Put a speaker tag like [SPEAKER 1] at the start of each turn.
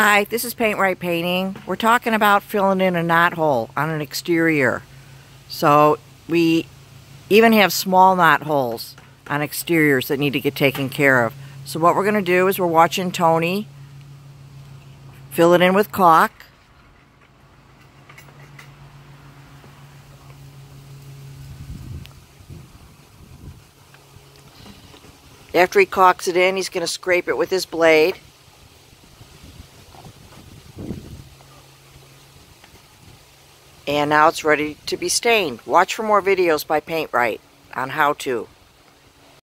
[SPEAKER 1] Hi, this is Paint Right Painting. We're talking about filling in a knot hole on an exterior. So we even have small knot holes on exteriors that need to get taken care of. So what we're going to do is we're watching Tony fill it in with caulk. After he caulks it in, he's going to scrape it with his blade. And now it's ready to be stained. Watch for more videos by Paint Right on how to.